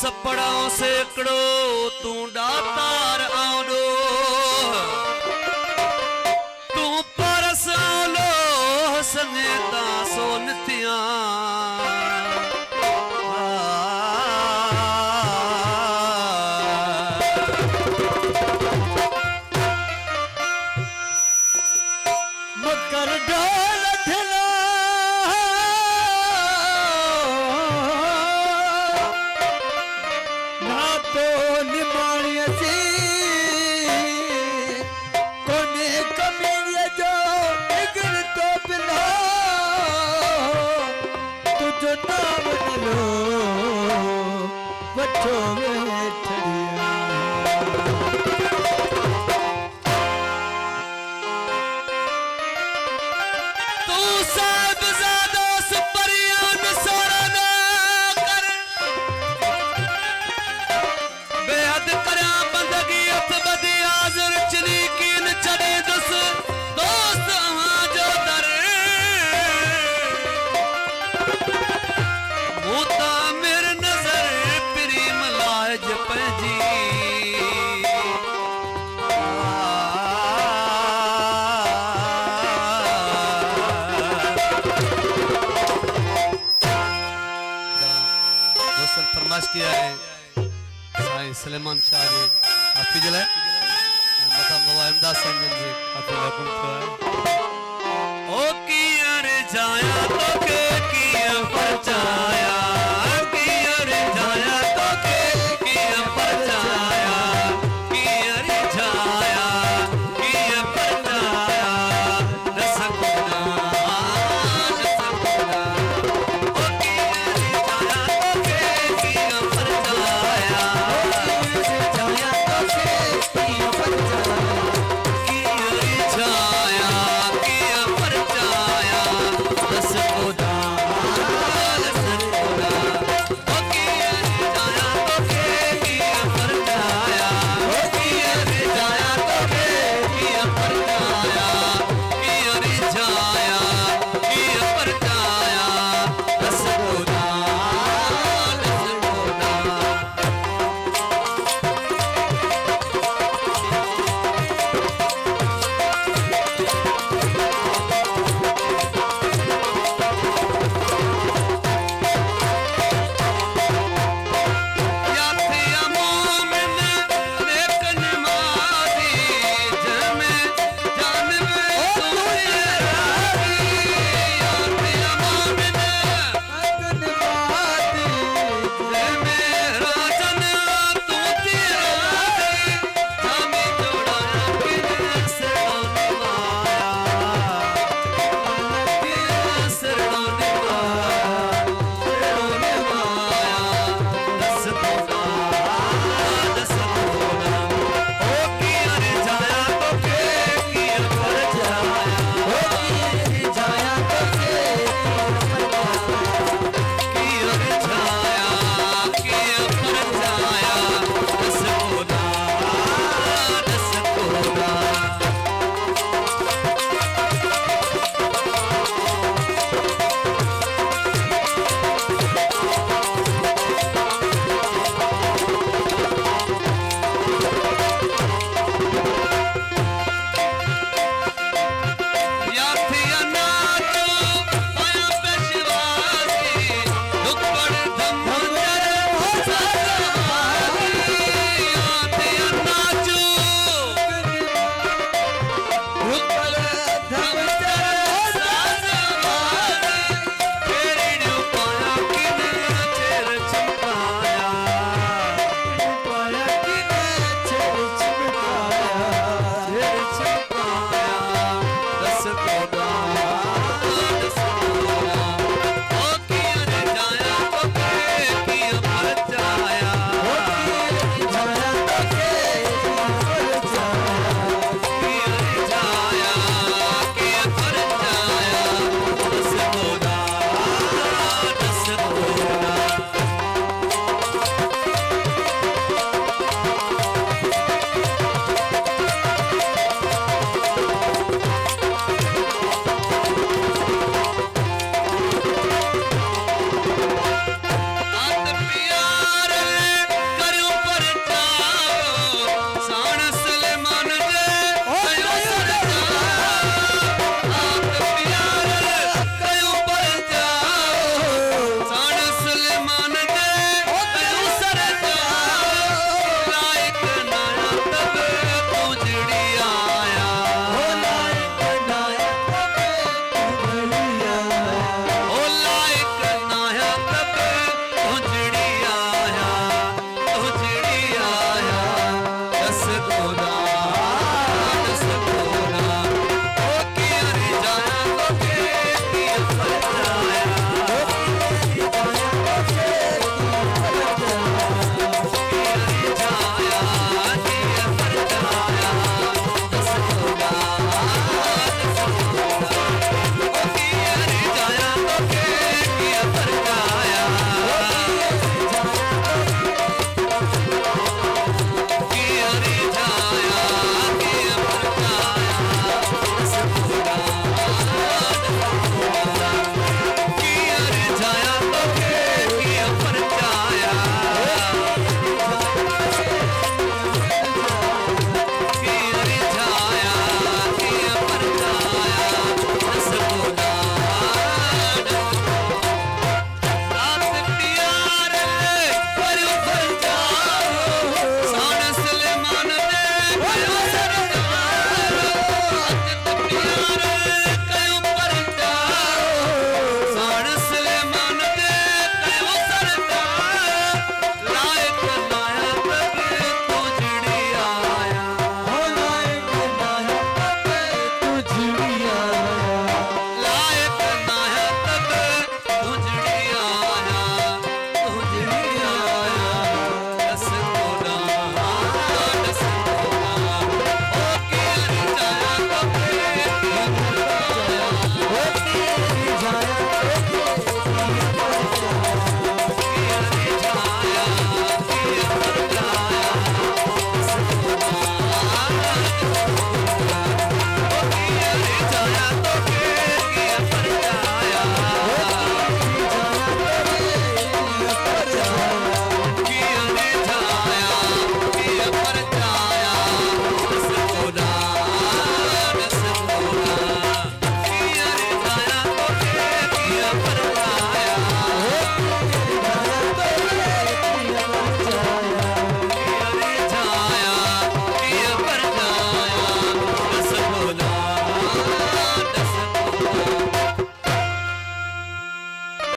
सपड़ों सेकड़ो तूं ॾातार आॾो Süleyman Şahin. Hafideler. Bakalım babayım daha sen gelecek. Hafideler kumkaya.